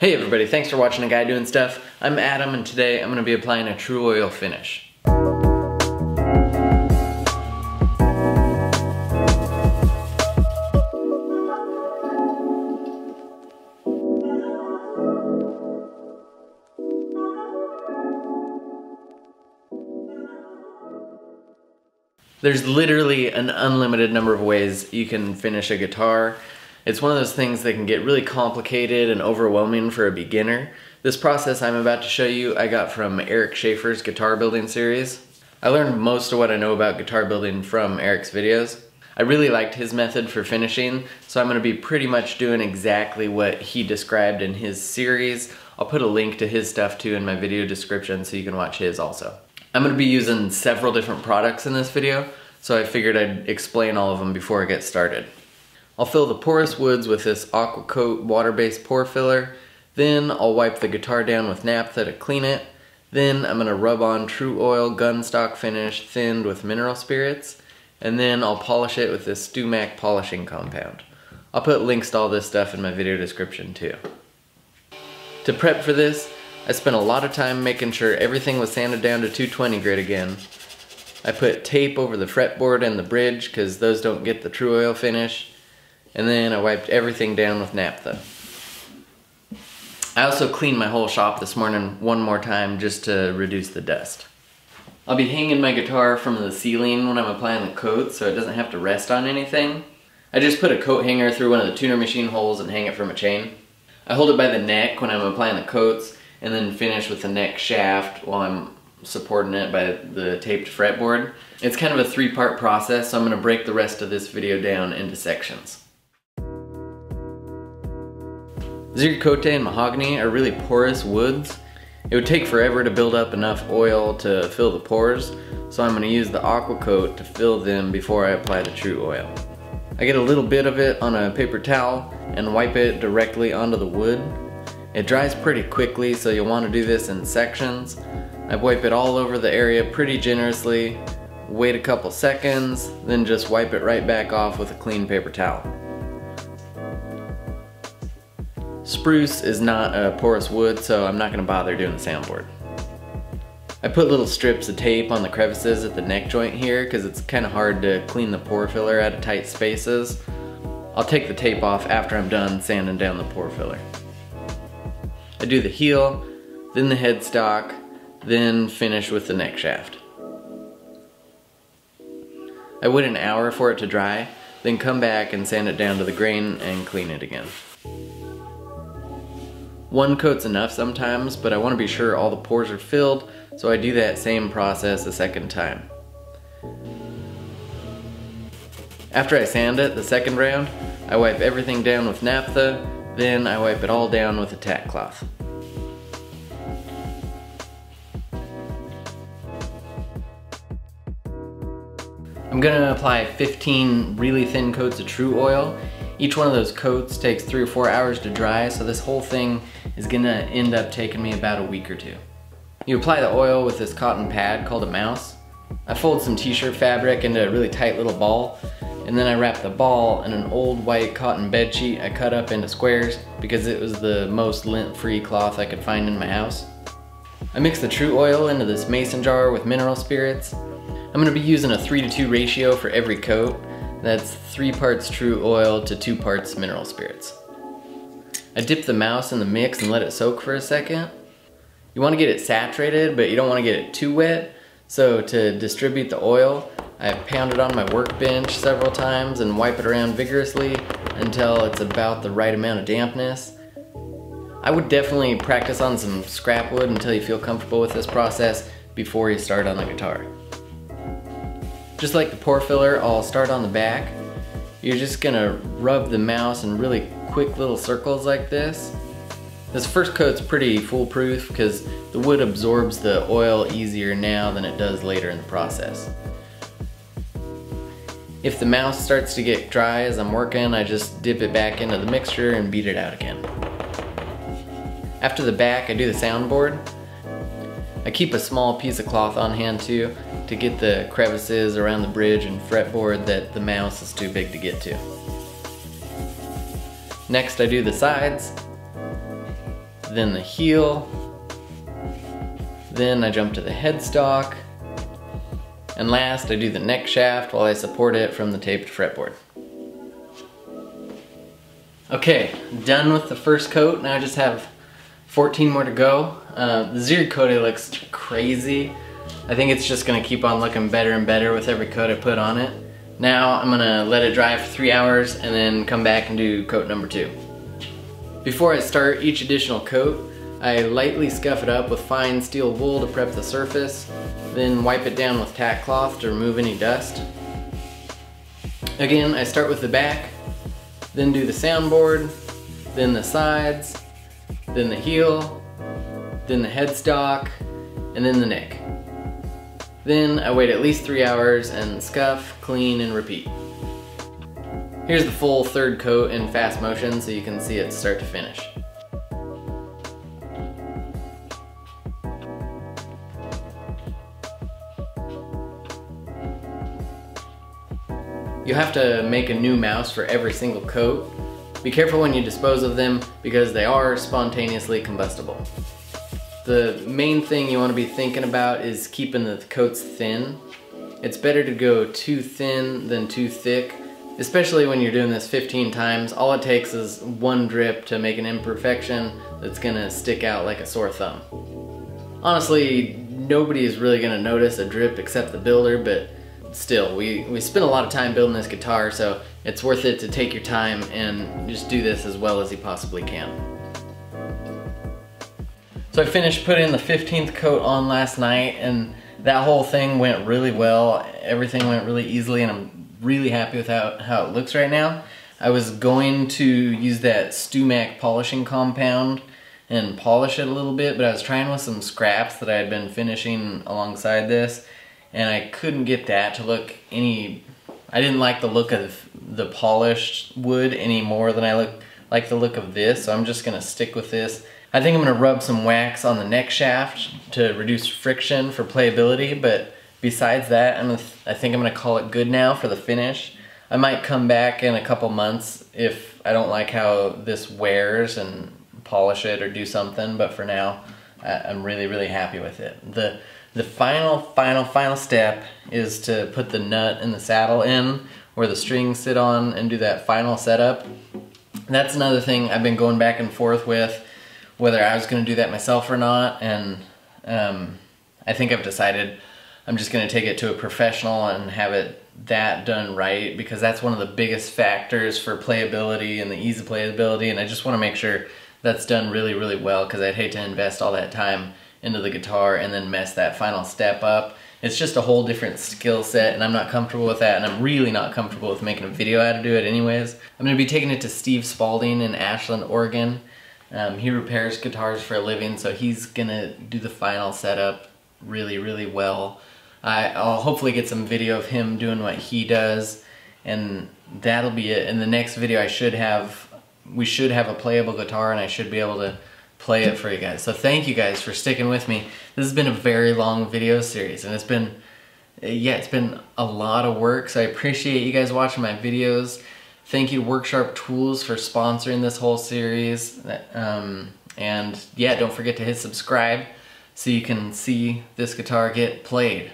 Hey everybody, thanks for watching A Guy Doing Stuff. I'm Adam and today I'm going to be applying a Tru-Oil finish. There's literally an unlimited number of ways you can finish a guitar. It's one of those things that can get really complicated and overwhelming for a beginner. This process I'm about to show you I got from Eric Schafer's guitar building series. I learned most of what I know about guitar building from Eric's videos. I really liked his method for finishing, so I'm going to be pretty much doing exactly what he described in his series. I'll put a link to his stuff too in my video description so you can watch his also. I'm going to be using several different products in this video, so I figured I'd explain all of them before I get started. I'll fill the porous woods with this Aqua Coat water-based pore filler, then I'll wipe the guitar down with naphtha to clean it, then I'm going to rub on Tru-Oil gun stock finish thinned with mineral spirits, and then I'll polish it with this StewMac polishing compound. I'll put links to all this stuff in my video description too. To prep for this, I spent a lot of time making sure everything was sanded down to 220 grit again. I put tape over the fretboard and the bridge because those don't get the tru-oil finish. And then I wiped everything down with naphtha. I also cleaned my whole shop this morning one more time just to reduce the dust. I'll be hanging my guitar from the ceiling when I'm applying the coat so it doesn't have to rest on anything. I just put a coat hanger through one of the tuner machine holes and hang it from a chain. I hold it by the neck when I'm applying the coats and then finish with the neck shaft while I'm supporting it by the taped fretboard. It's kind of a three-part process, so I'm gonna break the rest of this video down into sections. Ziricote and mahogany are really porous woods. It would take forever to build up enough oil to fill the pores, so I'm gonna use the aqua coat to fill them before I apply the tru-oil. I get a little bit of it on a paper towel and wipe it directly onto the wood it dries pretty quickly, so you'll want to do this in sections. I wipe it all over the area pretty generously, wait a couple seconds, then just wipe it right back off with a clean paper towel. Spruce is not a porous wood, so I'm not going to bother doing the soundboard. I put little strips of tape on the crevices at the neck joint here because it's kind of hard to clean the pore filler out of tight spaces. I'll take the tape off after I'm done sanding down the pore filler. I do the heel, then the headstock, then finish with the neck shaft. I wait an hour for it to dry, then come back and sand it down to the grain and clean it again. One coat's enough sometimes, but I want to be sure all the pores are filled, so I do that same process a second time. After I sand it the second round, I wipe everything down with naphtha, then I wipe it all down with a tack cloth. I'm gonna apply 15 really thin coats of Tru-Oil. Each one of those coats takes three or four hours to dry, so this whole thing is gonna end up taking me about a week or two. You apply the oil with this cotton pad called a mouse. I fold some t-shirt fabric into a really tight little ball and then I wrap the ball in an old white cotton bed sheet I cut up into squares because it was the most lint-free cloth I could find in my house. I mix the tru-oil into this mason jar with mineral spirits. I'm gonna be using a 3 to 2 ratio for every coat. That's 3 parts tru-oil to 2 parts mineral spirits. I dip the mouse in the mix and let it soak for a second. You wanna get it saturated, but you don't wanna get it too wet. So to distribute the oil, I pound it on my workbench several times and wipe it around vigorously until it's about the right amount of dampness. I would definitely practice on some scrap wood until you feel comfortable with this process before you start on the guitar. Just like the pore filler, I'll start on the back. You're just gonna rub the mouse in really quick little circles like this. This first coat's pretty foolproof because the wood absorbs the oil easier now than it does later in the process. If the mouse starts to get dry as I'm working, I just dip it back into the mixture and beat it out again. After the back, I do the soundboard. I keep a small piece of cloth on hand too to get the crevices around the bridge and fretboard that the mouse is too big to get to. Next I do the sides. then the heel, then I jump to the headstock, and last I do the neck shaft while I support it from the taped fretboard. Okay, done with the first coat. Now I just have 14 more to go. Uh, the coat looks crazy. I think it's just gonna keep on looking better and better with every coat I put on it. Now I'm gonna let it dry for three hours and then come back and do coat number two. Before I start each additional coat, I lightly scuff it up with fine steel wool to prep the surface, then wipe it down with tack cloth to remove any dust. Again, I start with the back, then do the soundboard, then the sides, then the heel, then the headstock, and then the neck. Then I wait at least three hours and scuff, clean, and repeat. Here's the full third coat in fast motion so you can see it start to finish. You have to make a new mouse for every single coat. Be careful when you dispose of them because they are spontaneously combustible. The main thing you want to be thinking about is keeping the coats thin. It's better to go too thin than too thick, especially when you're doing this 15 times. All it takes is one drip to make an imperfection that's gonna stick out like a sore thumb. Honestly, nobody is really gonna notice a drip except the builder, but still, we, we spent a lot of time building this guitar, so it's worth it to take your time and just do this as well as you possibly can. So I finished putting the 15th coat on last night and that whole thing went really well. Everything went really easily and I'm really happy with how, how it looks right now. I was going to use that StewMac polishing compound and polish it a little bit, but I was trying with some scraps that I had been finishing alongside this and I couldn't get that to look any I didn't like the look of the polished wood any more than I look like the look of this so I'm just gonna stick with this. I think I'm gonna rub some wax on the neck shaft to reduce friction for playability but besides that I'm I think I'm gonna call it good now for the finish. I might come back in a couple months if I don't like how this wears and polish it or do something but for now I'm really really happy with it. The the final, final, final step is to put the nut and the saddle in where the strings sit on and do that final setup. That's another thing I've been going back and forth with whether I was going to do that myself or not and um, I think I've decided I'm just going to take it to a professional and have it that done right because that's one of the biggest factors for playability and the ease of playability and I just want to make sure that's done really really well because I'd hate to invest all that time into the guitar and then mess that final step up. It's just a whole different skill set and I'm not comfortable with that and I'm really not comfortable with making a video how to do it anyways. I'm going to be taking it to Steve Spalding in Ashland, Oregon. Um, he repairs guitars for a living so he's going to do the final setup really, really well. I, I'll hopefully get some video of him doing what he does and that'll be it. In the next video I should have, we should have a playable guitar and I should be able to play it for you guys. So thank you guys for sticking with me. This has been a very long video series and it's been, yeah, it's been a lot of work. So I appreciate you guys watching my videos. Thank you to Work Sharp Tools for sponsoring this whole series. Um, and yeah, don't forget to hit subscribe so you can see this guitar get played.